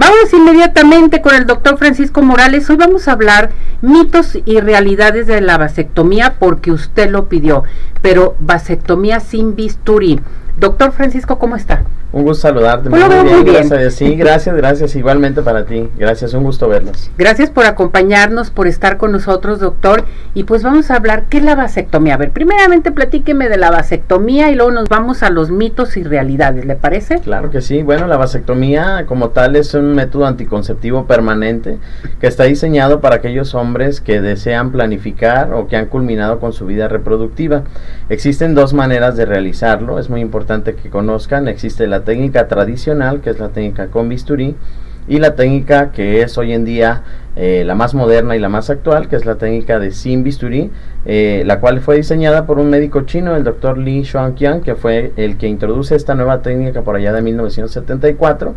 Vamos inmediatamente con el doctor Francisco Morales. Hoy vamos a hablar mitos y realidades de la vasectomía porque usted lo pidió, pero vasectomía sin bisturí. Doctor Francisco, ¿cómo está? Un gusto saludarte. muy, bien, Gracias. Sí, gracias, gracias. Igualmente para ti. Gracias, un gusto verlos. Gracias por acompañarnos, por estar con nosotros, doctor. Y pues vamos a hablar, ¿qué es la vasectomía? A ver, primeramente platíqueme de la vasectomía y luego nos vamos a los mitos y realidades, ¿le parece? Claro que sí. Bueno, la vasectomía como tal es un método anticonceptivo permanente que está diseñado para aquellos hombres que desean planificar o que han culminado con su vida reproductiva. Existen dos maneras de realizarlo, es muy importante que conozcan. Existe la técnica tradicional, que es la técnica con bisturí, y la técnica que es hoy en día eh, la más moderna y la más actual, que es la técnica de sin bisturí, eh, la cual fue diseñada por un médico chino, el doctor Li Xuanqian, que fue el que introduce esta nueva técnica por allá de 1974.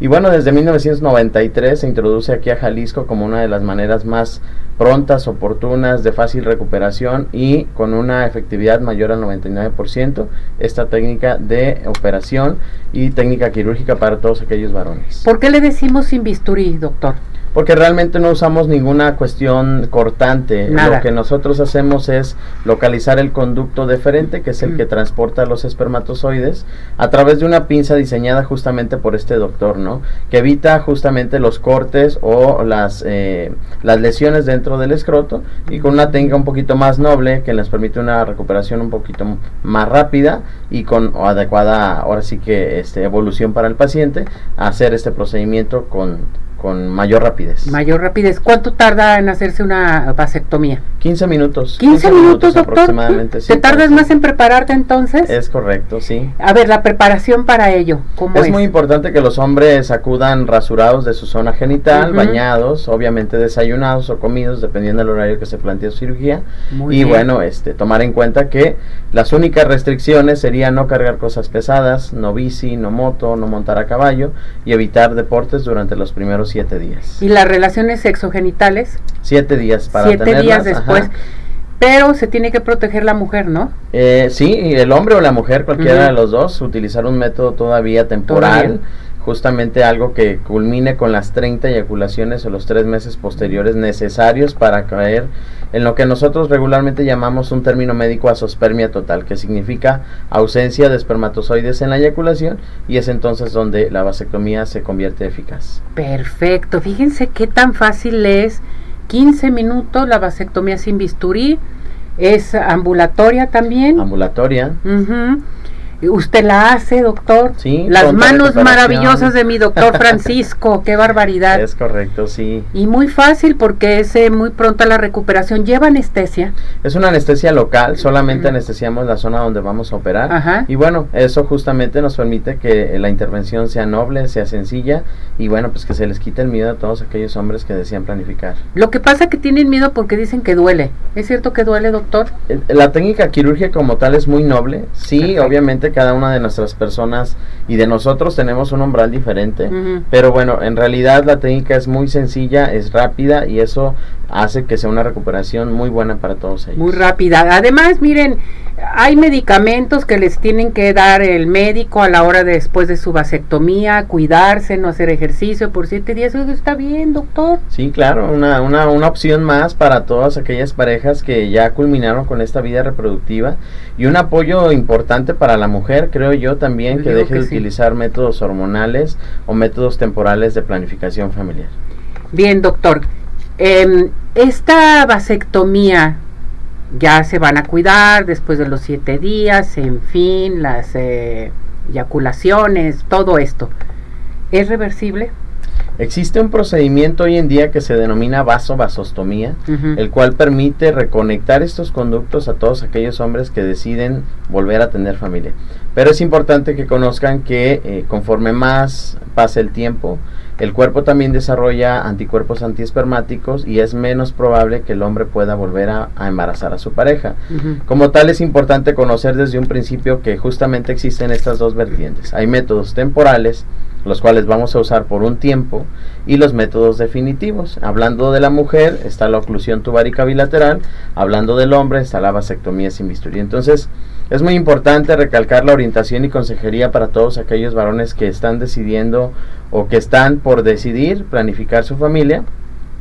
Y bueno, desde 1993 se introduce aquí a Jalisco como una de las maneras más prontas, oportunas, de fácil recuperación y con una efectividad mayor al 99%, esta técnica de operación y técnica quirúrgica para todos aquellos varones. ¿Por qué le decimos sin bisturí, doctor? Porque realmente no usamos ninguna cuestión cortante. Lo que nosotros hacemos es localizar el conducto deferente, que es el que mm. transporta los espermatozoides, a través de una pinza diseñada justamente por este doctor, ¿no? Que evita justamente los cortes o las, eh, las lesiones dentro del escroto y con una técnica un poquito más noble que les permite una recuperación un poquito más rápida y con adecuada, ahora sí que este, evolución para el paciente, hacer este procedimiento con con mayor rapidez. Mayor rapidez. ¿Cuánto tarda en hacerse una vasectomía? 15 minutos. 15, minutos, doctor. Aproximadamente, ¿Te tardas más en prepararte entonces? Es correcto, sí. A ver, la preparación para ello, ¿cómo es? Es muy importante que los hombres acudan rasurados de su zona genital, bañados, obviamente desayunados o comidos, dependiendo del horario que se plantea su cirugía. y bueno, este, tomar en cuenta que las únicas restricciones serían no cargar cosas pesadas, no bici, no moto, no montar a caballo y evitar deportes durante los primeros siete días. ¿Y las relaciones sexogenitales? Siete días para Siete días después. Pero se tiene que proteger la mujer, ¿no? Eh, sí, el hombre o la mujer, cualquiera de los dos, utilizar un método todavía temporal justamente algo que culmine con las 30 eyaculaciones o los tres meses posteriores necesarios para caer en lo que nosotros regularmente llamamos un término médico asospermia total, que significa ausencia de espermatozoides en la eyaculación y es entonces donde la vasectomía se convierte eficaz. Perfecto, fíjense qué tan fácil es 15 minutos la vasectomía sin bisturí, es ambulatoria también. Ambulatoria. Usted la hace, doctor. Sí. Las manos maravillosas de mi doctor Francisco, qué barbaridad. Es correcto, sí. Y muy fácil porque es eh, muy pronta la recuperación. ¿Lleva anestesia? Es una anestesia local, solamente anestesiamos la zona donde vamos a operar. Ajá. Y bueno, eso justamente nos permite que la intervención sea noble, sea sencilla y bueno, pues que se les quite el miedo a todos aquellos hombres que desean planificar. Lo que pasa es que tienen miedo porque dicen que duele. ¿Es cierto que duele, doctor? Eh, la técnica quirúrgica como tal es muy noble. Sí, obviamente cada una de nuestras personas y de nosotros tenemos un umbral diferente, pero bueno, en realidad la técnica es muy sencilla, es rápida y eso hace que sea una recuperación muy buena para todos ellos. Muy rápida. Además, miren, hay medicamentos que les tienen que dar el médico a la hora después de su vasectomía, cuidarse, no hacer ejercicio por siete días. Eso está bien, doctor. Sí, claro, una, una, una opción más para todas aquellas parejas que ya culminaron con esta vida reproductiva y un apoyo importante para la mujer, creo yo también, que deje de utilizar métodos hormonales o métodos temporales de planificación familiar. Bien, doctor. Em, esta vasectomía ya se van a cuidar después de los siete días, en fin, las eh, eyaculaciones, todo esto. ¿Es reversible? Existe un procedimiento hoy en día que se denomina vasovasostomía, el cual permite reconectar estos conductos a todos aquellos hombres que deciden volver a tener familia. Pero es importante que conozcan que eh, conforme más pase el tiempo, el cuerpo también desarrolla anticuerpos antiespermáticos y es menos probable que el hombre pueda volver a, embarazar a su pareja. Como tal es importante conocer desde un principio que justamente existen estas dos vertientes. Hay métodos temporales, los cuales vamos a usar por un tiempo, y los métodos definitivos. Hablando de la mujer está la oclusión tubárica bilateral, hablando del hombre está la vasectomía sin bisturí. Entonces, Es muy importante recalcar la orientación y consejería para todos aquellos varones que están decidiendo o que están por decidir planificar su familia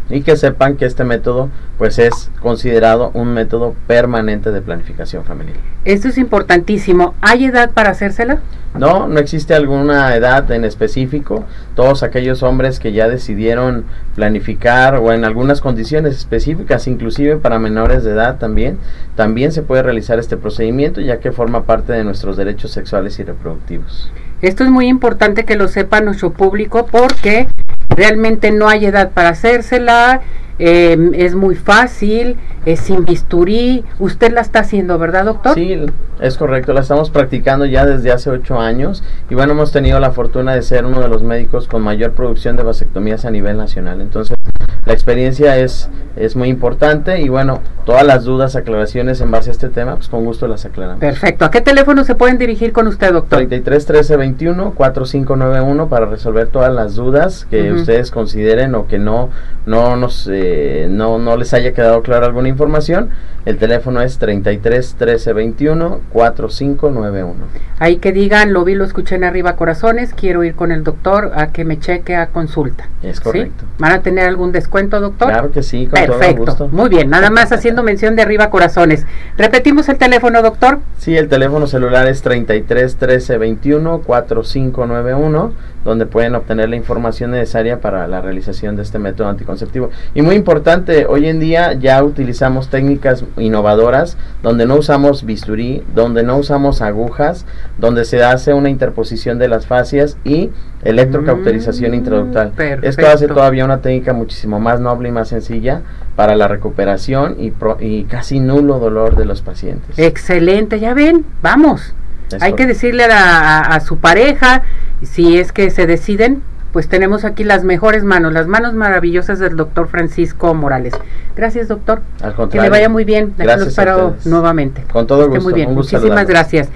y que sepan que este método pues es considerado un método permanente de planificación familiar. Esto es importantísimo. ¿Hay edad para hacérsela? No, no existe alguna edad en específico. Todos aquellos hombres que ya decidieron planificar o en algunas condiciones específicas, inclusive para menores de edad también, también se puede realizar este procedimiento ya que forma parte de nuestros derechos sexuales y reproductivos. Esto es muy importante que lo sepa nuestro público porque realmente no hay edad para hacérsela, eh, es muy fácil, es sin bisturí. Usted la está haciendo, ¿verdad, doctor? Sí, es correcto, la estamos practicando ya desde hace ocho años y bueno, hemos tenido la fortuna de ser uno de los médicos con mayor producción de vasectomías a nivel nacional. Entonces, la experiencia es, es muy importante y bueno, todas las dudas, aclaraciones en base a este tema, pues con gusto las aclaramos. Perfecto. ¿A qué teléfono se pueden dirigir con usted, doctor? 33 13 21 4591 para resolver todas las dudas que ustedes consideren o que no, no nos... Eh, no, no les haya quedado clara alguna información, el teléfono es 33 13 21 4591. Ahí que digan, lo vi, lo escuché en arriba corazones, quiero ir con el doctor a que me cheque a consulta. Es correcto. ¿Van a tener algún descuento, doctor? Claro que sí, con Perfecto. Todo gusto. Muy bien, nada más haciendo mención de arriba corazones. Repetimos el teléfono, doctor. Sí, el teléfono celular es 33 13 21 4591 donde pueden obtener la información necesaria para la realización de este método anticonceptivo. Y muy importante, hoy en día ya utilizamos técnicas innovadoras donde no usamos bisturí, donde no usamos agujas, donde se hace una interposición de las fascias y electrocauterización mm, intraductal. Esto hace todavía una técnica muchísimo más noble y más sencilla para la recuperación y, y casi nulo dolor de los pacientes. Excelente, ya ven, vamos. Hay que decirle a, su pareja, si es que se deciden, pues tenemos aquí las mejores manos, las manos maravillosas del doctor Francisco Morales. Gracias, doctor. Al que le vaya muy bien. Aquí lo espero nuevamente. Con todo gusto. Muy bien. Muchísimas gracias.